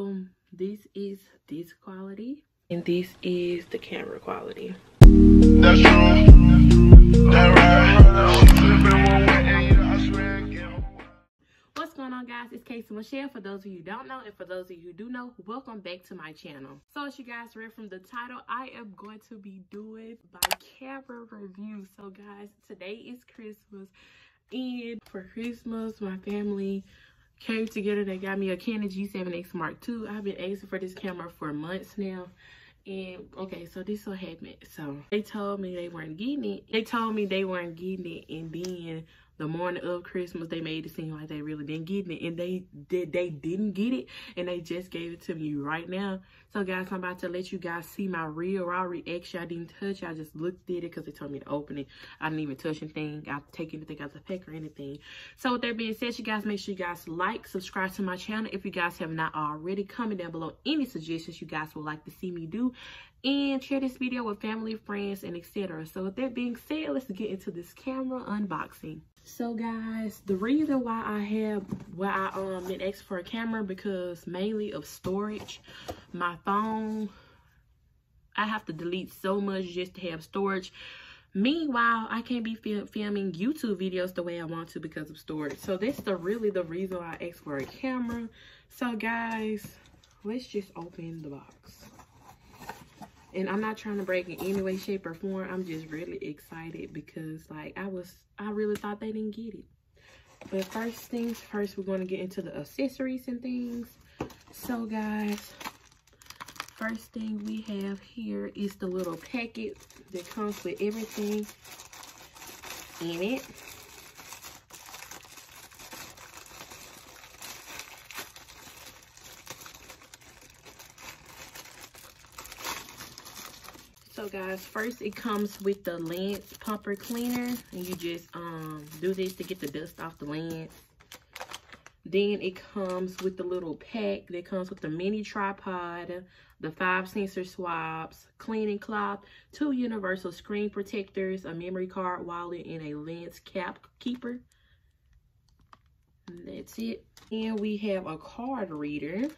Um, this is this quality and this is the camera quality. That's true. That right. She flipping one way and yeah, I swear again. What's going on guys? It's Kasey Michele for those of you who don't know and for those of you who do know, welcome back to my channel. So as you guys read from the title, I am going to be doing my camera review. So guys, today is Christmas and for Christmas my family came together. They got me a Canon G7X Mark II. I've been asking for this camera for months now. And okay, so this so happened. So they told me they weren't getting it. They told me they weren't getting it, and then the morning of Christmas, they made it seem like they really didn't get it, and they did. They didn't get it, and they just gave it to me right now. So guys, I'm about to let you guys see my real raw reaction. I didn't touch. It. I just looked at it because they told me to open it. I didn't even touch anything. I take anything as a peck or anything. So with that being said, you guys make sure you guys like, subscribe to my channel if you guys have not already. Comment down below any suggestions you guys would like to see me do and share this video with family, friends, and etc. So with that being said, let's get into this camera unboxing. So guys, the reason why I have why I um been asking for a camera because mainly of storage. My phone, I have to delete so much just to have storage. Meanwhile, I can't be fil filming YouTube videos the way I want to because of storage. So that's the really the reason why I asked for a camera. So guys, let's just open the box. And I'm not trying to break in any way, shape, or form. I'm just really excited because like I was I really thought they didn't get it. But first things first, we're going to get into the accessories and things. So guys, first thing we have here is the little packet that comes with everything in it. So guys, first it comes with the lens pumper cleaner. And you just um do this to get the dust off the lens. Then it comes with the little pack that comes with the mini tripod, the five sensor swabs, cleaning cloth, two universal screen protectors, a memory card wallet, and a lens cap keeper. And that's it. And we have a card reader.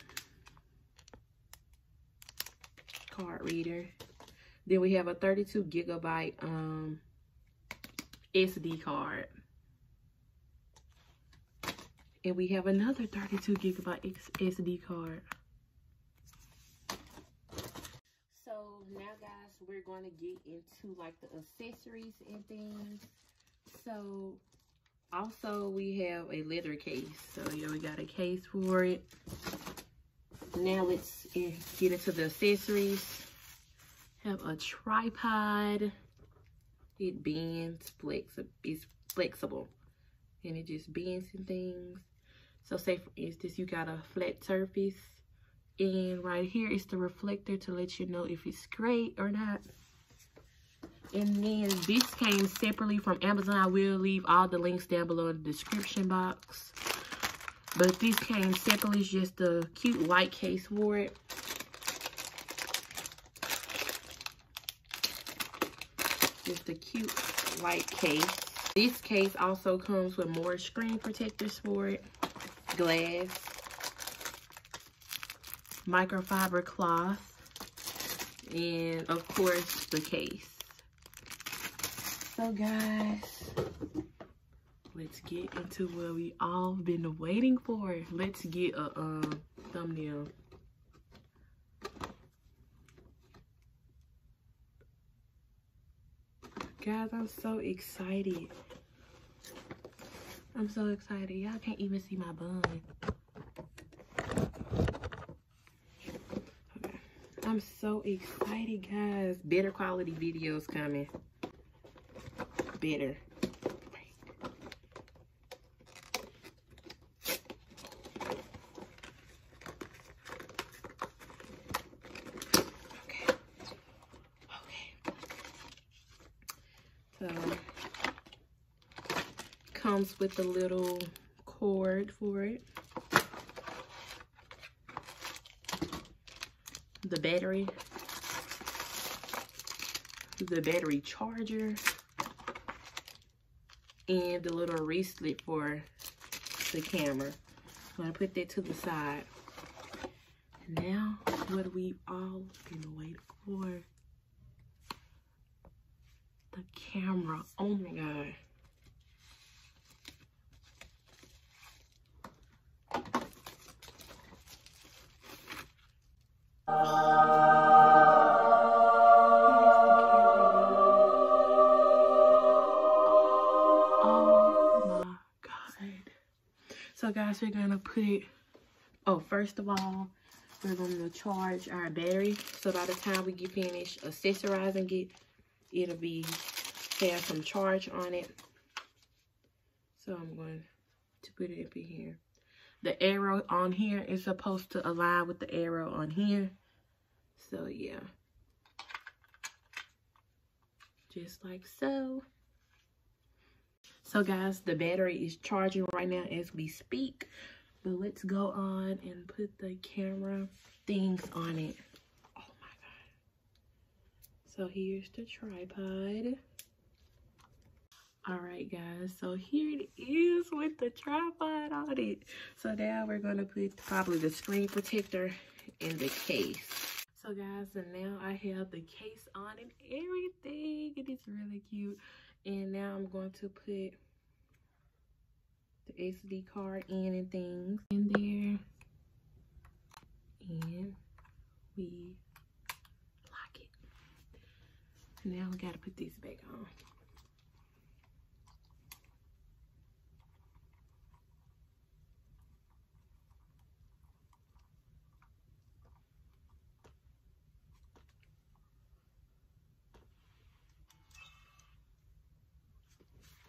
Card reader. Then we have a 32 gigabyte um, SD card. And we have another 32 gigabyte SD card. So now guys, we're going to get into like the accessories and things. So also we have a leather case. So yeah, we got a case for it. Now let's eh, get into the accessories have a tripod. It bends, flexi it's flexible, and it just bends and things. So say for instance, you got a flat surface, and right here is the reflector to let you know if it's straight or not. And then this came separately from Amazon. I will leave all the links down below in the description box. But this came separately, just a cute white case for it. Just a cute white case. This case also comes with more screen protectors for it. Glass. Microfiber cloth. And of course the case. So guys, let's get into what we all been waiting for. Let's get a um, thumbnail. Guys, I'm so excited. I'm so excited. Y'all can't even see my bun. I'm so excited, guys. Better quality videos coming. Better. So comes with a little cord for it. The battery. The battery charger. And the little wristlet for the camera. I'm gonna put that to the side. now what we've all been waiting for the camera oh my god So guys, we're gonna put it, oh, first of all, we're gonna charge our battery. So by the time we get finished accessorizing it, it'll be, have some charge on it. So I'm going to put it up in here. The arrow on here is supposed to align with the arrow on here. So yeah. Just like so. So guys, the battery is charging right now as we speak. But let's go on and put the camera things on it. Oh my god. So here's the tripod. All right, guys. So here it is with the tripod on it. So now we're going to put probably the screen protector in the case. So guys, and now I have the case on and everything. It is really cute. And now I'm going to put the SD card in and things in there. And we lock it. Now we gotta put these back on.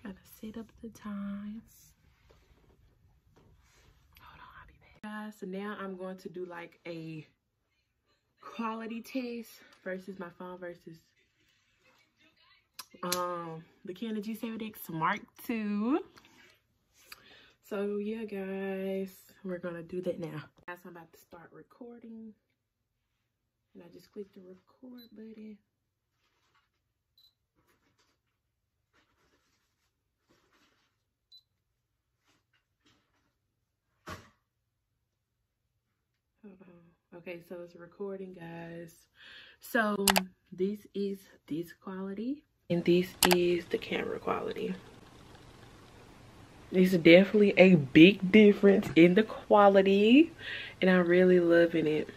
Gotta set up the times. Hold on, I'll be back. Guys, so now I'm going to do like a quality test versus my phone versus um the Canon G7X Mark II. So yeah, guys, we're gonna do that now. Guys, I'm about to start recording. And I just click the record button. Okay, so it's recording, guys. So this is this quality, and this is the camera quality. It's definitely a big difference in the quality, and I'm really loving it.